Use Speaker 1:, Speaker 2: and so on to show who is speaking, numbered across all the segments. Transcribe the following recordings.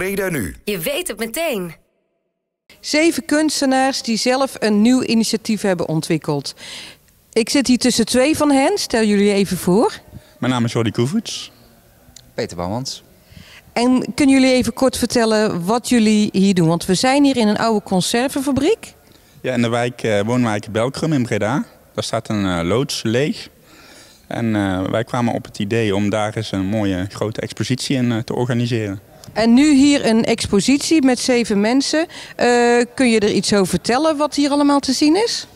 Speaker 1: Breda nu.
Speaker 2: Je weet het meteen.
Speaker 3: Zeven kunstenaars die zelf een nieuw initiatief hebben ontwikkeld. Ik zit hier tussen twee van hen. Stel jullie even voor.
Speaker 4: Mijn naam is Jordi Koevoets.
Speaker 5: Peter Bouwmans.
Speaker 3: En kunnen jullie even kort vertellen wat jullie hier doen? Want we zijn hier in een oude conservenfabriek.
Speaker 4: Ja, in de wijk, eh, woonwijk Belkrum in Breda. Daar staat een eh, loods leeg. En eh, wij kwamen op het idee om daar eens een mooie grote expositie in te organiseren.
Speaker 3: En nu hier een expositie met zeven mensen. Eh, kun je er iets over vertellen wat hier allemaal te zien is?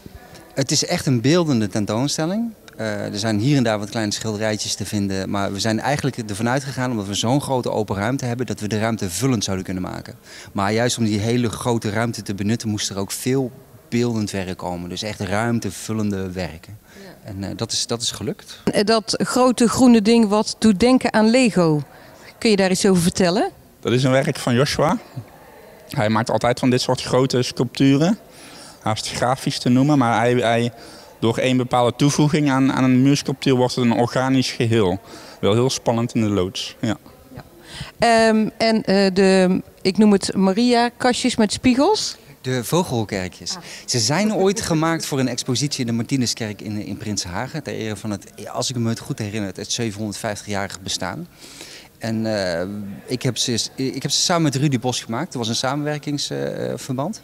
Speaker 5: Het is echt een beeldende tentoonstelling. Eh, er zijn hier en daar wat kleine schilderijtjes te vinden. Maar we zijn eigenlijk ervan uitgegaan, omdat we zo'n grote open ruimte hebben, dat we de ruimte vullend zouden kunnen maken. Maar juist om die hele grote ruimte te benutten, moest er ook veel beeldend werk komen. Dus echt ruimtevullende werken. En eh, dat, is, dat is gelukt.
Speaker 3: Dat grote groene ding wat doet denken aan Lego. Kun je daar iets over vertellen?
Speaker 4: Dat is een werk van Joshua. Hij maakt altijd van dit soort grote sculpturen. Haast grafisch te noemen, maar hij, hij, door één bepaalde toevoeging aan, aan een muursculptuur wordt het een organisch geheel. Wel heel spannend in de loods. Ja.
Speaker 3: Ehm, en eh, de, ik noem het Maria-kastjes met spiegels.
Speaker 5: De vogelkerkjes. Ze zijn ooit gemaakt voor een expositie in de Martinuskerk in, in Prinsenhagen. Ter ere van het, als ik me het goed herinner, het 750-jarige bestaan. En eh, ik, heb ze, ik heb ze samen met Rudy Bos gemaakt. Dat was een samenwerkingsverband.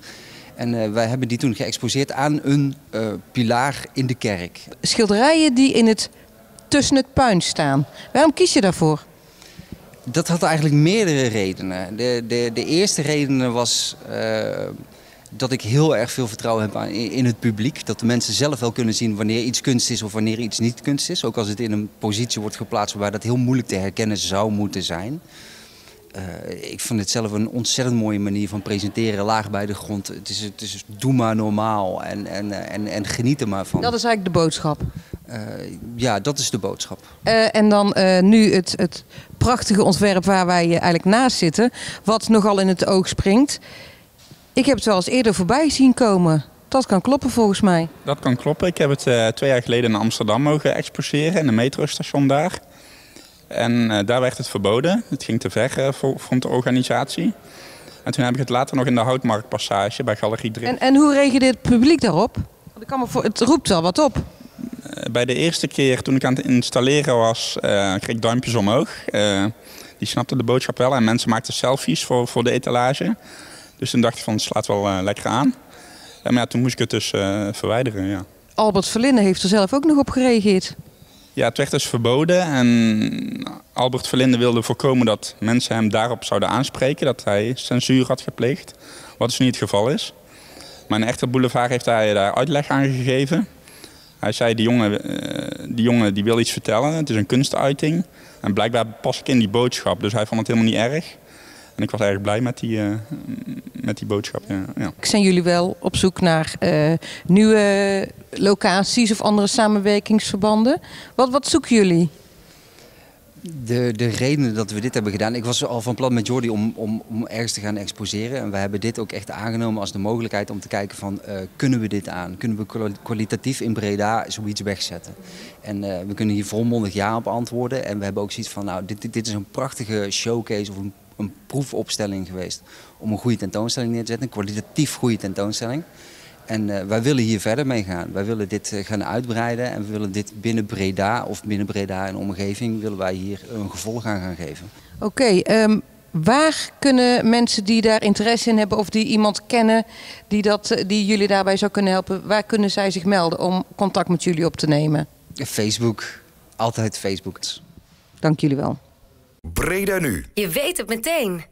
Speaker 5: en eh, wij hebben die toen geëxposeerd aan een eh, pilaar in de kerk.
Speaker 3: Schilderijen die in het, tussen het puin staan. Waarom kies je daarvoor?
Speaker 5: Dat had eigenlijk meerdere redenen. De, de, de eerste reden was dat ik heel erg veel vertrouwen heb aan- in het publiek. Dat de mensen zelf wel kunnen zien wanneer iets kunst is of wanneer iets niet kunst is. Ook als het in een positie wordt geplaatst waar dat heel moeilijk te herkennen zou moeten zijn. Eh, ik vind het zelf een ontzettend mooie manier van presenteren, laag bij de grond. Het is, het is doe maar normaal en, en, en, en geniet er maar van.
Speaker 3: Dat is eigenlijk de boodschap.
Speaker 5: Eh, ja, dat is de boodschap.
Speaker 3: Eh, en dan nu het, het prachtige ontwerp waar wij eigenlijk naast zitten. Wat nogal in het oog springt. Ik heb het wel eens eerder voorbij zien komen. Dat kan kloppen volgens mij.
Speaker 4: Dat kan kloppen. Ik heb het eh, twee jaar geleden in Amsterdam mogen exposeren, in een metrostation daar. En eh, daar werd het verboden. Het ging te ver eh, voor, vond de organisatie. En toen heb ik het later nog in de Houtmarktpassage bij Galerie 3.
Speaker 3: En, en hoe reageerde het publiek daarop? Want ik kan me voor, het roept wel wat op.
Speaker 4: Bij de eerste keer toen ik aan het installeren was, kreeg ik duimpjes omhoog. Die snapten de boodschap wel en mensen maakten selfies voor, voor de etalage. Dus toen dacht ik van het slaat wel eh, lekker aan. En maar ja, toen moest ik het dus eh, verwijderen. Ja.
Speaker 3: Albert Verlinde heeft er zelf ook nog op gereageerd.
Speaker 4: ja, het werd dus verboden en Albert Verlinde wilde voorkomen dat mensen hem daarop zouden aanspreken. Dat hij censuur had gepleegd, wat dus niet het geval is. Maar in Echte Boulevard heeft hij daar uitleg aan gegeven. Hij zei, die jongen, eh, die jongen die wil iets vertellen, het is een kunstuiting. En blijkbaar pas ik in die boodschap, dus hij vond het helemaal niet erg. En ik was erg blij met die, met die boodschap. Ja, ja.
Speaker 3: Zijn jullie wel op zoek naar eh, nieuwe locaties of andere samenwerkingsverbanden? Wat, wat zoeken jullie?
Speaker 5: De, de reden dat we dit hebben gedaan, ik was al van plan met Jordi om, om, om ergens te gaan exposeren. En we hebben dit ook echt aangenomen als de mogelijkheid om te kijken van, eh, kunnen we dit aan? Kunnen we kwali- kwalitatief in Breda zoiets wegzetten? En eh, we kunnen hier volmondig ja op antwoorden. En we hebben ook zoiets van, nou, dit, dit, dit is een prachtige showcase of een, een proefopstelling geweest om een goede tentoonstelling neer te zetten. Een kwalitatief goede tentoonstelling. En eh, wij willen hier verder mee gaan. Wij willen dit eh, gaan uitbreiden en we willen dit binnen Breda of binnen Breda en omgeving willen wij hier een gevolg aan gaan geven.
Speaker 3: Oké, ehm, waar kunnen mensen die daar interesse in hebben of die iemand kennen die, dat, eh, die jullie daarbij zou kunnen helpen, waar kunnen zij zich melden om contact met jullie op te nemen?
Speaker 5: Facebook, altijd Facebook.
Speaker 3: Dank jullie wel.
Speaker 1: Breda nu.
Speaker 2: Je weet het meteen.